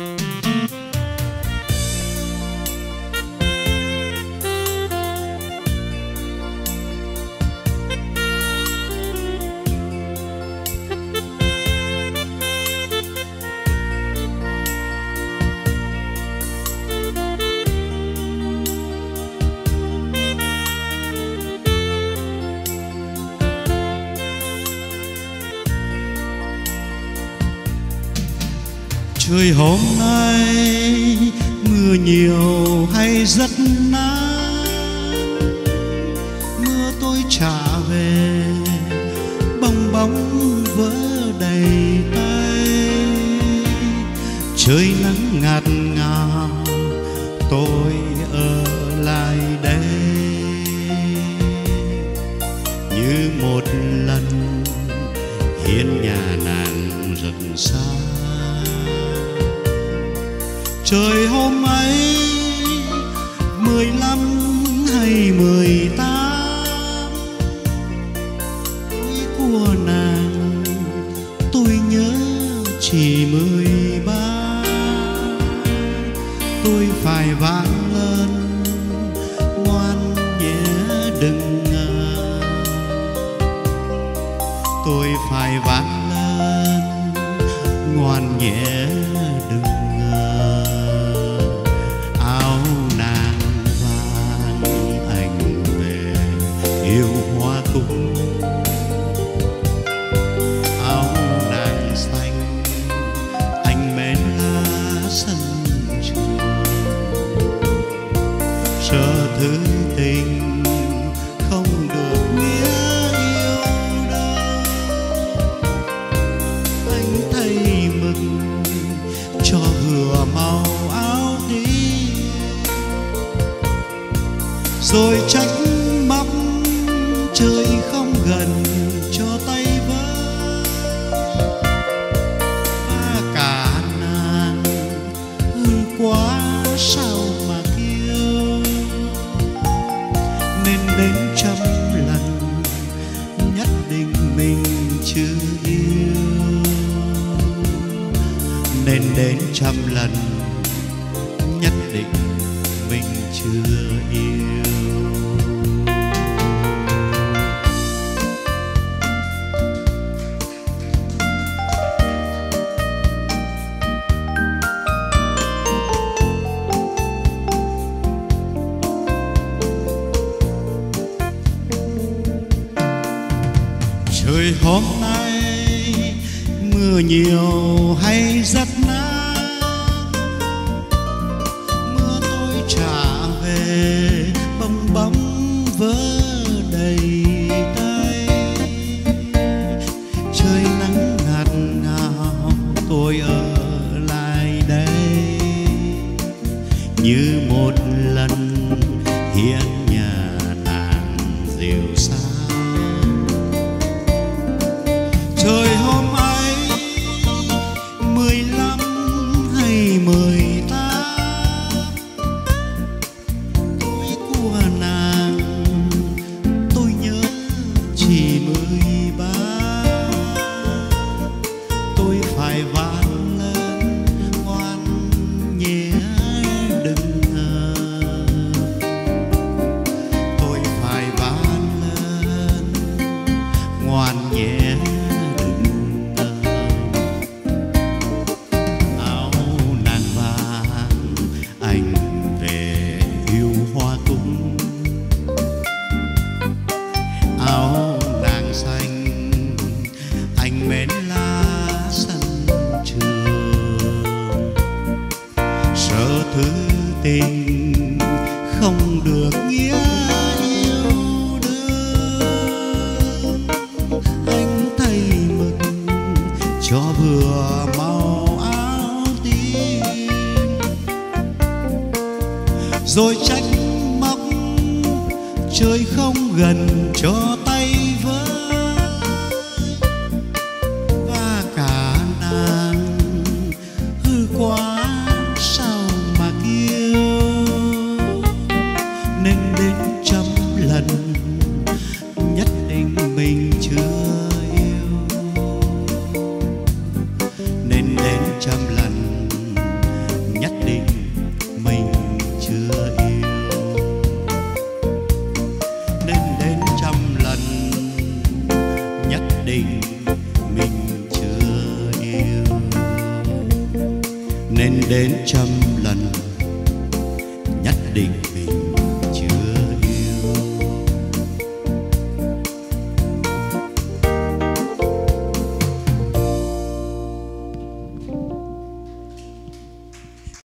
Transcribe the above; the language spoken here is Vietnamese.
Mm-hmm. Trời hôm nay mưa nhiều hay rất nắng? Mưa tôi trả về, bong bóng vỡ đầy tay. Trời nắng ngạt ngào, tôi ở lại đây. Như một lần, hiên nhà nàng rất xa trời hôm ấy, mười lăm hay mười tám tuổi của nàng tôi nhớ chỉ mười ba. Tôi phải vang lên, ngoan nhé đừng ngờ. Tôi phải vang lên, ngoan nhé rồi trách móc trời không gần cho tay vỡ. Ba cả nàng hương quá sao mà kêu nên đến trăm lần nhất định mình chưa yêu. Nên đến trăm lần nhất định mình chưa yêu. Trời hôm nay mưa nhiều hay rất nắng mưa tôi trả về bong bóng vỡ đầy tay. Trời nắng ngạt ngào, tôi ở lại đây. Như một lần hiện không được nghĩa yêu đương. Anh thay mực cho vừa màu áo tím. Rồi trách móc, trời không gần cho ta. Đến trăm lần nhất định